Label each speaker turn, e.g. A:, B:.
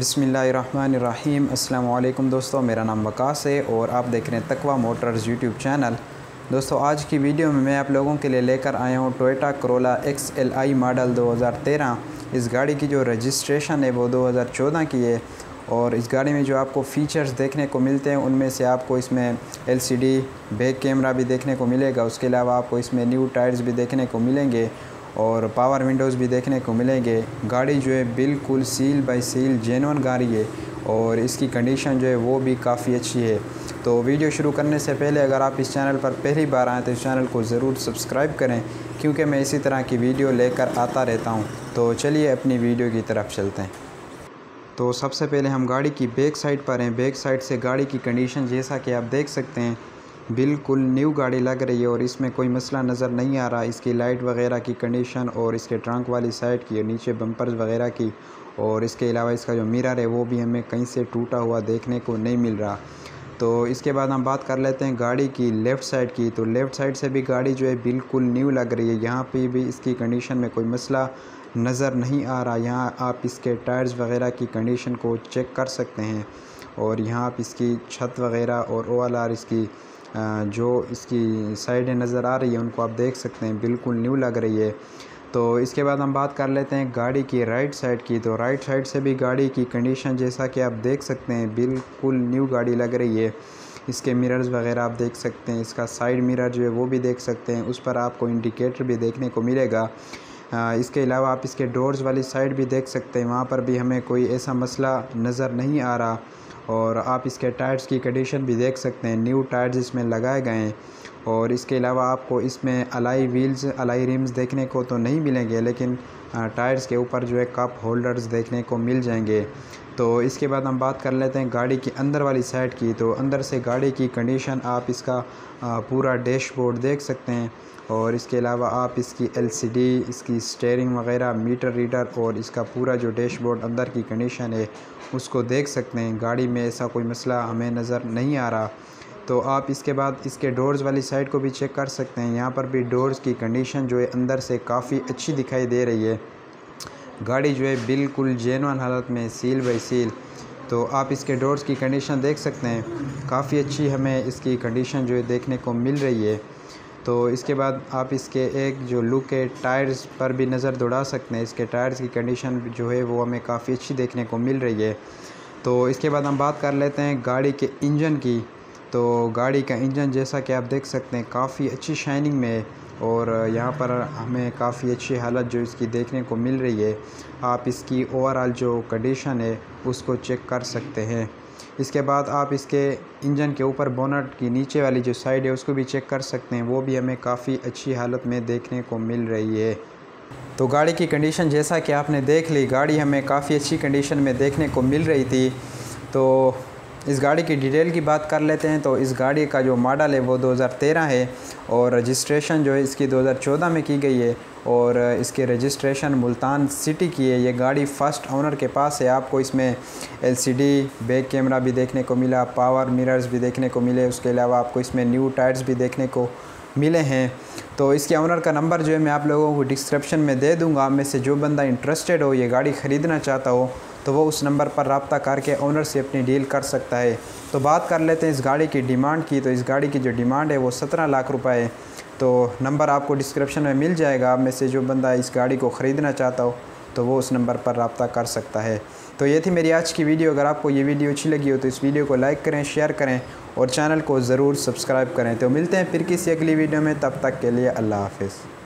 A: بسم اللہ الرحمن الرحیم۔ السلام علیکم دوستو، میرا نام وقاص ہے اور آپ دیکھ رہے ہیں تقوی موٹرز یوٹیوب چینل۔ دوستو، آج کی ویڈیو میں میں آپ لوگوں کے لیے لے کر آیا ہوں Toyota Corolla X L I model دو ہزار تیرہ۔ اس گاڑی کی جو رجسٹریشن ہے وہ دو ہزار چودہ کی ہے اور اس گاڑی میں جو آپ کو فیچرز دیکھنے کو ملتے ہیں، ان میں سے آپ کو اس میں L C D back camera بھی دیکھنے کو ملے گا۔ اس کے علاوہ آپ کو اس میں نیو ٹائرز بھی دیکھنے کو ملیں گے۔ اور پاور ونڈوز بھی دیکھنے کو ملیں گے۔ گاڑی جو ہے بالکل سیل بائی سیل جینون گاڑی ہے اور اس کی کنڈیشن جو ہے وہ بھی کافی اچھی ہے۔ تو ویڈیو شروع کرنے سے پہلے اگر آپ اس چینل پر پہلی بار آئیں تو اس چینل کو ضرور سبسکرائب کریں کیونکہ میں اسی طرح کی ویڈیو لے کر آتا رہتا ہوں۔ تو چلیے اپنی ویڈیو کی طرف چلتے ہیں۔ تو سب سے پہلے ہم گاڑی کی بیک سائٹ پر ہیں۔ بیک سائٹ سے گاڑی کی کنڈیشن جیسا کہ آپ دیکھ سکتے ہیں۔ بالکل نیو گاڑی لگ رہی ہے اور اس میں کوئی مسئلہ نظر نہیں آ رہا۔ اس کی لائٹ وغیرہ کی کنڈیشن اور اس کے ٹرنک والی سائڈ کی اور نیچے بمپرز وغیرہ کی اور اس کے علاوہ اس کا جو میرر ہے وہ بھی ہمیں کہیں سے ٹوٹا ہوا دیکھنے کو نہیں مل رہا۔ تو اس کے بعد ہم بات کر لیتے ہیں گاڑی کی لیفٹ سائڈ کی۔ تو لیفٹ سائڈ سے بھی گاڑی جو ہے بالکل نیو لگ رہی ہے۔ یہاں پہ بھی اس کی کنڈیشن میں کوئی مسئلہ نظر نہیں آ رہا۔ یہاں آپ اس کے ٹائرز وغیرہ کی کنڈیشن کو چیک کر سکتے ہیں اور یہاں آپ اس کی چھت وغیرہ اور او ایل آر اس کی جو اس کی سائڈیں نظر آ رہی ہیں، ان کو آپ دیکھ سکتے ہیں، بالکل نیو لگ رہی ہے۔ تو اس کے بعد ہم بات کر لیتے ہیں گاڑی کی رائٹ سائڈ کی۔ تو رائٹ سائڈ سے بھی گاڑی کی کنڈیشن جیسا کہ آپ دیکھ سکتے ہیں، بالکل نیو گاڑی لگ رہی ہے۔ اس کے میررز وغیرہ آپ دیکھ سکتے ہیں، اس کا سائڈ میرر جو ہے وہ بھی دیکھ سکتے ہیں۔ اس پر آپ کو انڈیکیٹر بھی دیکھنے کو ملے گا۔ اس کے علاوہ آپ اس کے ڈورز والی سائڈ بھی دیکھ سکتے ہیں۔ وہاں پر بھی ہمیں کوئی ایسا مسئلہ نظر نہیں آ رہا۔ اور آپ اس کے ٹائرز کی کنڈیشن بھی دیکھ سکتے ہیں۔ نیو ٹائرز اس میں لگائے گئے ہیں اور اس کے علاوہ آپ کو اس میں الائی ویلز، الائی ریمز دیکھنے کو تو نہیں ملیں گے، لیکن ٹائرز کے اوپر جو ہے کپ ہولڈرز دیکھنے کو مل جائیں گے۔ تو اس کے بعد ہم بات کر لیتے ہیں گاڑی کی اندر والی سائڈ کی۔ تو اندر سے گاڑی کی کنڈیشن آپ اس کا پورا ڈیش بورڈ دیکھ سکتے ہیں اور اس کے علاوہ آپ اس کی ایل سی ڈی اس کی سٹیئرنگ وغیرہ میٹر ریڈر اور اس کا پورا جو ڈیش بورڈ اندر کی کنڈیشن ہے، اس کو دیکھ سکتے ہیں۔ گاڑی میں ایسا کوئی مسئلہ ہمیں نظر نہیں آ رہا۔ تو آپ اس کے بعد اس کے ڈورز والی سائڈ کو بھی چیک کر سکتے ہیں۔ یہاں پر بھی ڈورز کی کنڈیشن جو ہے اندر سے کافی اچھی دکھائی دے رہی ہے۔ گاڑی جو ہے بالکل جینون حالت میں سیل بائی سیل۔ تو آپ اس کے ڈورز کی کنڈیشن دیکھ سکتے ہیں۔ کافی اچھی ہمیں اس کی کنڈیشن جو ہے دیکھنے کو مل رہی ہے۔ تو اس کے بعد آپ اس کے ایک جو لک ہے ٹائرز پر بھی نظر دوڑا سکتے ہیں۔ اس کے ٹائرز کی کنڈیشن جو ہے وہ ہمیں کافی اچھی دیکھنے کو مل رہی ہے۔ تو اس کے بعد ہم بات کر لیتے ہیں گاڑی کے انجن کی۔ تو گاڑی کا انجن جیسا کہ آپ دیکھ سکتے ہیں، کافی اچھی شائننگ میں ہے۔ اور یہاں پر ہمیں کافی اچھی حالت جو اس کی دیکھنے کو مل رہی ہے، آپ اس کی اوور آل جو کنڈیشن ہے، اس کو چیک کر سکتے ہیں۔ اس کے بعد آپ اس کے انجن کے اوپر بونٹ کی نیچے والی جو سائڈ ہے، اس کو بھی چیک کر سکتے ہیں۔ وہ بھی ہمیں کافی اچھی حالت میں دیکھنے کو مل رہی ہے۔ تو گاڑی کی کنڈیشن جیسا کہ آپ نے دیکھ لی، گاڑی ہمیں کافی اچھی کنڈیشن میں دیکھنے کو مل رہی تھی۔ تو اس گاڑی کی ڈیٹیل کی بات کر لیتے ہیں تو اس گاڑی کا جو ماڈل ہے وہ دو ہزار تیرہ ہے اور رجسٹریشن جو ہے اس کی دو ہزار چودہ میں کی گئی ہے اور اس کے رجسٹریشن ملتان سٹی کی ہے۔ یہ گاڑی فرسٹ آنر کے پاس ہے۔ آپ کو اس میں L C D back camera بھی دیکھنے کو ملا، پاور میررز بھی دیکھنے کو ملے۔ اس کے علاوہ آپ کو اس میں نیو ٹائرز بھی دیکھنے کو ملے ہیں۔ تو اس کے آنر کا نمبر جو ہے میں آپ لوگوں کو ڈسکرپشن میں دے دوں گا۔ میں سے جو بندہ انٹرسٹڈ ہو، یہ گاڑی خریدنا چاہتا ہو تو وہ اس نمبر پر رابطہ کر کے آنر سے اپنی ڈیل کر سکتا ہے۔ تو بات کر لیتے ہیں اس گاڑی کی ڈیمانڈ کی۔ تو اس گاڑی کی جو ڈیمانڈ ہے وہ سترہ لاکھ روپے ہے۔ تو نمبر آپ کو ڈسکرپشن میں مل جائے گا۔ آپ میں سے جو بندہ اس گاڑی کو خریدنا چاہتا ہو، تو وہ اس نمبر پر رابطہ کر سکتا ہے۔ تو یہ تھی میری آج کی ویڈیو۔ اگر آپ کو یہ ویڈیو اچھی لگی ہو تو اس ویڈیو کو لائک کریں شیئر کریں اور چینل کو ضرور سبسکرائب کریں۔ تو ملتے ہیں پھر کسی اگلی ویڈیو میں۔ تب تک کے لیے اللہ حافظ۔